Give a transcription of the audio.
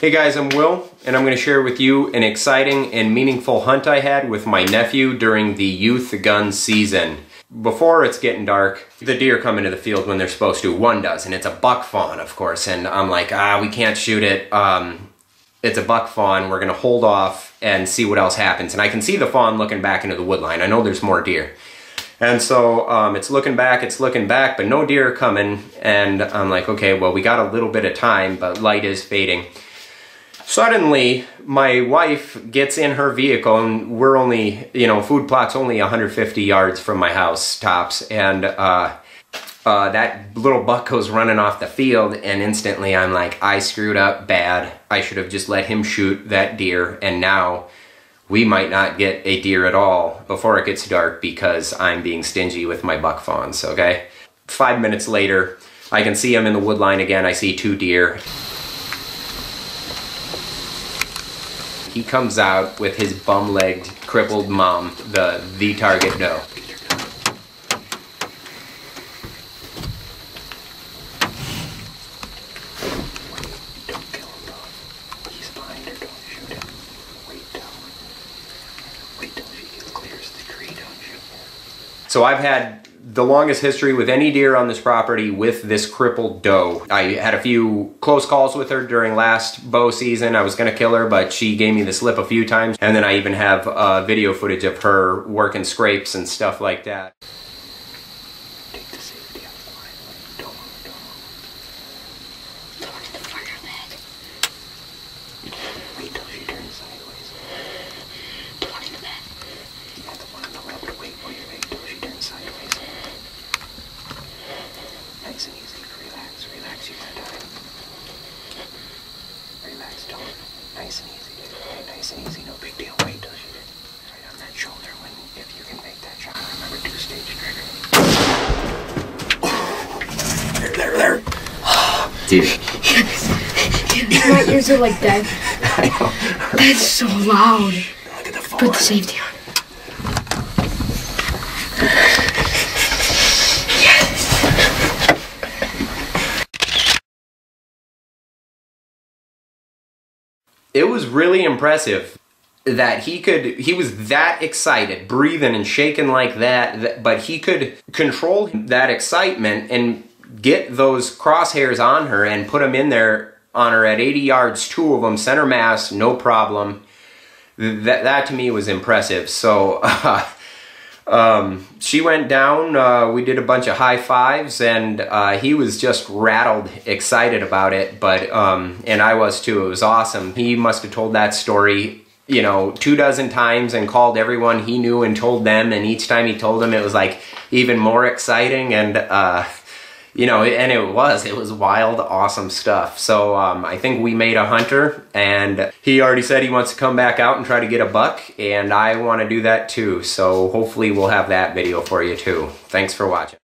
Hey guys, I'm Will, and I'm going to share with you an exciting and meaningful hunt I had with my nephew during the youth gun season. Before it's getting dark, the deer come into the field when they're supposed to. One does, and it's a buck fawn, of course, and I'm like, ah, we can't shoot it. Um, it's a buck fawn. We're going to hold off and see what else happens. And I can see the fawn looking back into the wood line. I know there's more deer. And so um, it's looking back, it's looking back, but no deer are coming. And I'm like, okay, well, we got a little bit of time, but light is fading. Suddenly, my wife gets in her vehicle, and we're only, you know, food plot's only 150 yards from my house, tops. And uh, uh, that little buck goes running off the field, and instantly I'm like, I screwed up bad. I should have just let him shoot that deer, and now we might not get a deer at all before it gets dark because I'm being stingy with my buck fawns, okay? Five minutes later, I can see him in the wood line again. I see two deer. He comes out with his bum-legged, crippled mom, the, the target doe. So I've had the longest history with any deer on this property with this crippled doe. I had a few close calls with her during last bow season. I was gonna kill her, but she gave me the slip a few times. And then I even have uh, video footage of her working scrapes and stuff like that. Nice and easy. Okay, nice and easy, no big deal. Wait till she right on that shoulder when if you can make that shot. Remember two stage trigger. there, there, there. Dude. My ears are like dead. That's so loud. Look at the Put the safety on. It was really impressive that he could he was that excited breathing and shaking like that, that but he could control that excitement and get those crosshairs on her and put them in there on her at 80 yards two of them center mass no problem. That that to me was impressive. So uh, um, she went down uh, we did a bunch of high fives and uh, he was just rattled excited about it but um, and i was too. It was awesome. He must have told that story you know two dozen times and called everyone he knew and told them and each time he told them it was like even more exciting and uh, you know and it was it was wild awesome stuff. So um, i think we made a hunter and he already said he wants to come back out and try to get a buck and i want to do that too. So hopefully we'll have that video for you too. Thanks for watching